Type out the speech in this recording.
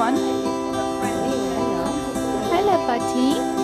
one. Hello, buddy.